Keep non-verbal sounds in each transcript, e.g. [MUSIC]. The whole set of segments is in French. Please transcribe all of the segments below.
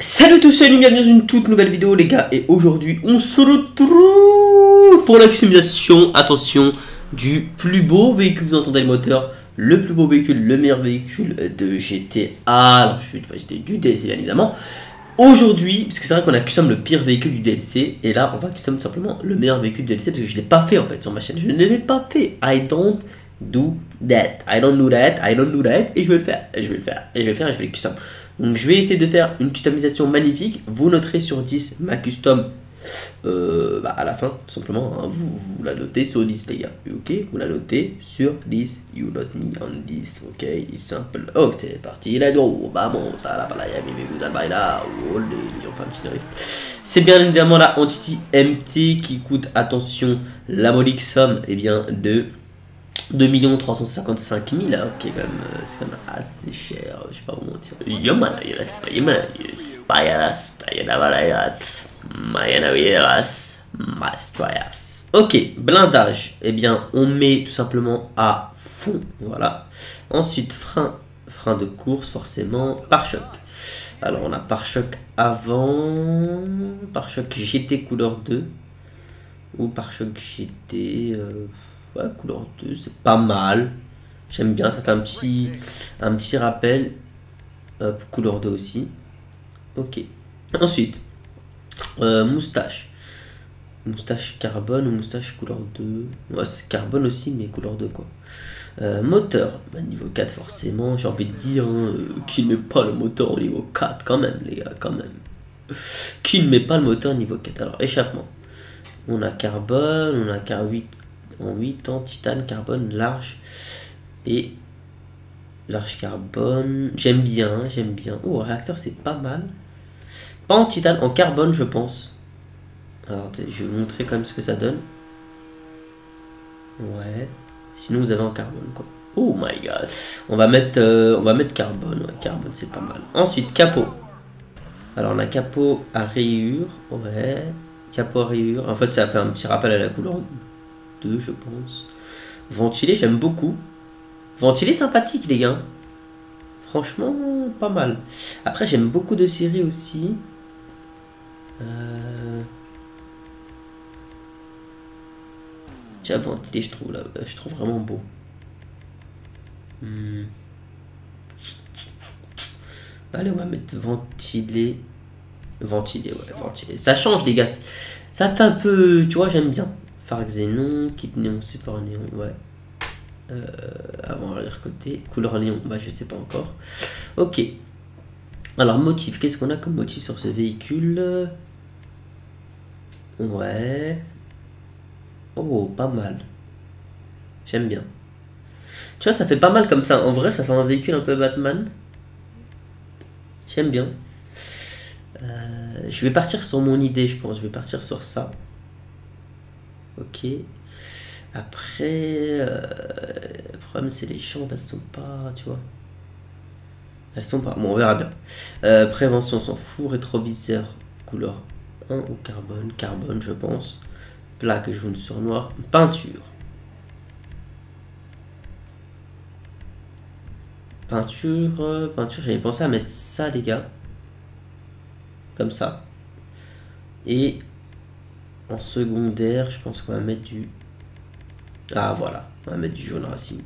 Salut tous, salut, bienvenue dans une toute nouvelle vidéo les gars et aujourd'hui on se retrouve pour la customisation, attention, du plus beau véhicule, vous entendez le moteur, le plus beau véhicule, le meilleur véhicule de GTA, alors je vais du DLC bien évidemment. Aujourd'hui, parce que c'est vrai qu'on a custom le pire véhicule du DLC et là on va custom simplement le meilleur véhicule du DLC parce que je l'ai pas fait en fait sur ma chaîne, je ne l'ai pas fait, I don't do that, I don't do that, I don't do that et je vais le faire, je vais le faire, et je vais le faire et je vais le custom. Donc je vais essayer de faire une customisation magnifique. Vous noterez sur 10 ma custom euh, bah, à la fin, tout simplement. Hein. vous, vous, la notez sur 10, les gars. Ok Vous la notez sur 10. You not me on 10. Ok It's simple. Ok, c'est parti. Let's go. Vamos. A la balaya, vous baila. Enfin, petit C'est bien évidemment la Entity MT qui coûte, attention, la modique somme eh bien, de 2 355 000, ok, quand même, euh, c'est quand même assez cher, je sais pas vous mentir. Ok, blindage, eh bien, on met tout simplement à fond, voilà. Ensuite, frein, frein de course, forcément, pare-choc. Alors, on a pare-choc avant, pare-choc GT couleur 2, ou pare-choc GT... Euh, couleur 2, c'est pas mal. J'aime bien, ça fait un petit, un petit rappel. couleur 2 aussi. Ok. Ensuite, euh, moustache. Moustache carbone ou moustache couleur 2. Ouais, c'est carbone aussi, mais couleur 2 quoi. Euh, moteur, bah, niveau 4 forcément, j'ai envie de dire, hein, euh, qui ne met pas le moteur au niveau 4 quand même, les gars, quand même. Qui ne met pas le moteur au niveau 4 Alors, échappement. On a carbone, on a car 8 en 8 ans, titane, carbone, large et large carbone. J'aime bien, j'aime bien. Oh, réacteur, c'est pas mal. Pas en titane, en carbone, je pense. Alors, je vais vous montrer quand même ce que ça donne. Ouais. Sinon, vous avez en carbone, quoi. Oh my god. On va mettre, euh, on va mettre carbone. Ouais, carbone, c'est pas mal. Ensuite, capot. Alors, on a capot à rayures. Ouais. Capot à rayures. En fait, ça fait un petit rappel à la couleur 2, je pense. Ventilé, j'aime beaucoup. Ventilé sympathique, les gars. Franchement, pas mal. Après, j'aime beaucoup de séries aussi. Euh... ventilé, je trouve, là, je trouve vraiment beau. Hmm. Allez, on va mettre ventilé. Ventilé, ouais, ventilé. Ça change, les gars. Ça fait un peu, tu vois, j'aime bien. Xénon, kit néon, support néon, ouais. Euh, avant arrière côté, couleur néon, bah je sais pas encore. Ok. Alors motif, qu'est-ce qu'on a comme motif sur ce véhicule? Ouais. Oh, pas mal. J'aime bien. Tu vois, ça fait pas mal comme ça. En vrai, ça fait un véhicule un peu Batman. J'aime bien. Euh, je vais partir sur mon idée, je pense. Je vais partir sur ça. Ok. Après, euh, le problème c'est les jantes, elles sont pas, tu vois. Elles sont pas. Bon, on verra bien. Euh, prévention, on s'en. Rétroviseur, couleur 1 ou carbone. Carbone, je pense. Plaque jaune sur noir. Peinture. Peinture, euh, peinture, j'avais pensé à mettre ça, les gars. Comme ça. Et en secondaire, je pense qu'on va mettre du... Ah voilà, on va mettre du jaune racing.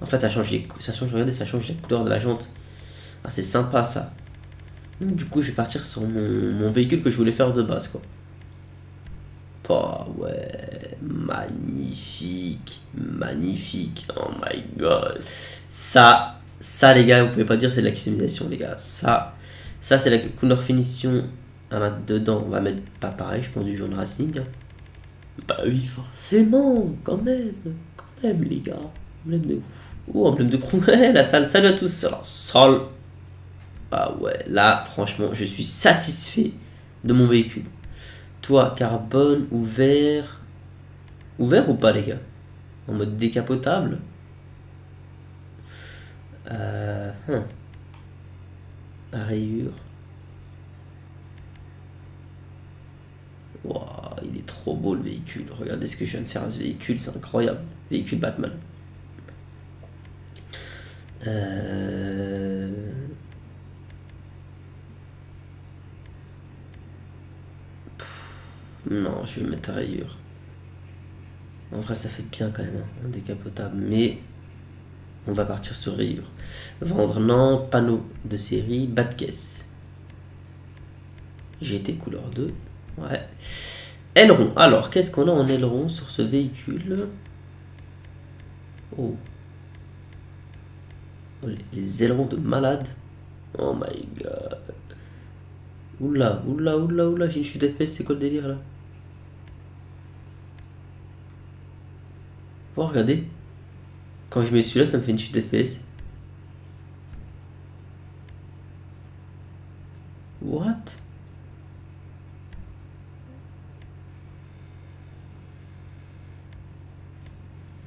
En fait, ça change les... Ça change, regardez, ça change les couleurs de la jante. Ah, c'est sympa ça. Du coup, je vais partir sur mon, véhicule que je voulais faire de base, quoi. Oh, ouais, magnifique, magnifique, oh my god. Ça, ça les gars, vous pouvez pas dire c'est de la customisation les gars. Ça, ça c'est la couleur finition alors dedans, on va mettre pas pareil, je pense du jaune racing. Hein. Bah oui, forcément, quand même, quand même les gars. Emblème de Oh, emblème de Ouais, la salle, salut à tous. Alors, sol. Ah ouais, là, franchement, je suis satisfait de mon véhicule. Toi, carbone, ouvert. Ouvert ou pas, les gars? En mode décapotable? Euh, hein. rayure. trop beau le véhicule. Regardez ce que je viens de faire à ce véhicule, c'est incroyable. Véhicule Batman. Euh, non, je vais mettre à rayure. En vrai, ça fait bien quand même, hein, décapotable. Mais on va partir sur rayure. Vendre, non, panneau de série, bas de caisse. GT couleur 2. Ouais. Alors, qu'est-ce qu'on a en aileron sur ce véhicule? Oh. les ailerons de malade. Oh my god. Oula, oula, oula, oula, j'ai une chute d'FPS, c'est quoi le délire là? Oh, regardez. Quand je mets celui-là, ça me fait une chute d'FPS.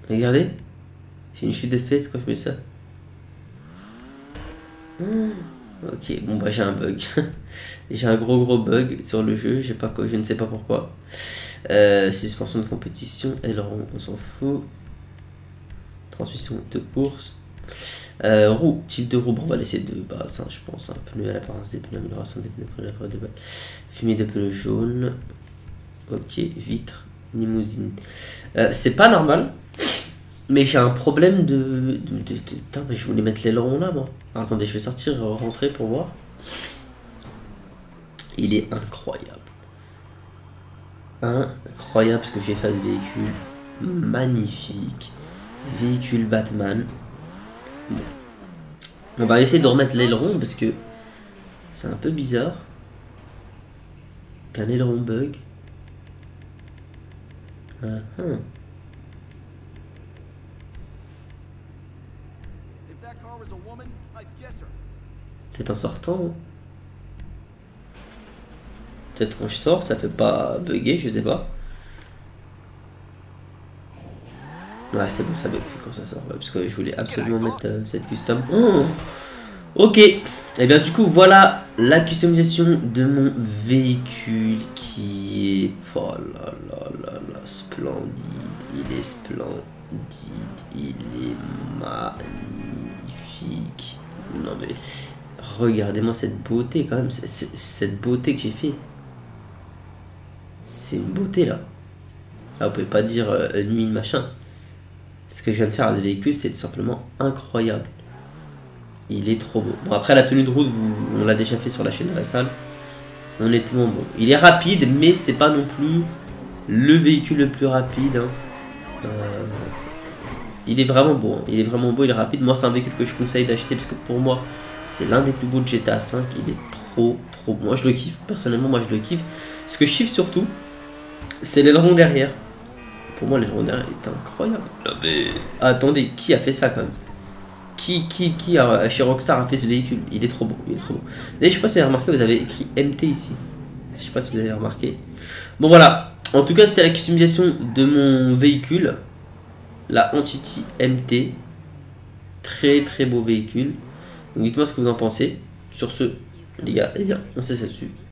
Regardez. J'ai une chute d'FPS quand je mets ça. Hmm. Ok, bon bah j'ai un bug. [LAUGHS] j'ai un gros gros bug sur le jeu, je, pas, je ne sais pas pourquoi. Euh, suspension de compétition, aileron, on s'en fout. Transmission de course. Euh, roue, type de roue, bon, on va laisser de base, hein, je pense. Un pneu à l'apparence des pneus, amélioration des pneus, de base. Fumée de pneus jaunes. Ok, vitre, limousine. Euh, c'est pas normal. Mais j'ai un problème de... Putain, mais je voulais mettre l'aileron là, moi. attendez, je vais sortir, rentrer pour voir. Il est incroyable. Incroyable ce que j'ai fait ce véhicule. Magnifique. Véhicule Batman. On va essayer de remettre l'aileron parce que c'est un peu bizarre. Qu'un aileron bug. Ah, ah. Peut-être en sortant. Peut-être quand je sors, ça fait pas bugger, je sais pas. Ouais, c'est bon, ça bug quand ça sort. parce que je voulais absolument mettre euh, cette custom. Oh ok. Et eh bien du coup, voilà la customisation de mon véhicule qui est... Oh là là là là, splendide. Il est splendide. Il est magnifique. Non mais... Regardez-moi cette beauté quand même, cette beauté que j'ai fait. C'est une beauté là. Là, vous pouvez pas dire euh, nuit machin. Ce que je viens de faire à ce véhicule, c'est simplement incroyable. Il est trop beau. Bon, après la tenue de route, on l'a déjà fait sur la chaîne de la salle. Honnêtement, bon. Il est rapide, mais c'est pas non plus le véhicule le plus rapide. Hein. Euh, il est vraiment beau. Hein. Il est vraiment beau, il est rapide. Moi, c'est un véhicule que je conseille d'acheter parce que pour moi, c'est l'un des plus beaux de GTA 5. Il est trop, trop. Moi, je le kiffe. Personnellement, moi, je le kiffe. Ce que je kiffe surtout, c'est l'aileron derrière. Pour moi, l'aileron derrière est incroyable. Ah, mais... Attendez, qui a fait ça quand même? Qui, qui, qui a, chez Rockstar a fait ce véhicule? Il est trop beau, il est trop beau. Et je sais pas si vous avez remarqué, vous avez écrit MT ici. Je sais pas si vous avez remarqué. Bon voilà, en tout cas c'était la customisation de mon véhicule. La Entity MT. Très très beau véhicule. Donc dites-moi ce que vous en pensez. Sur ce, les gars, eh bien, on dessus.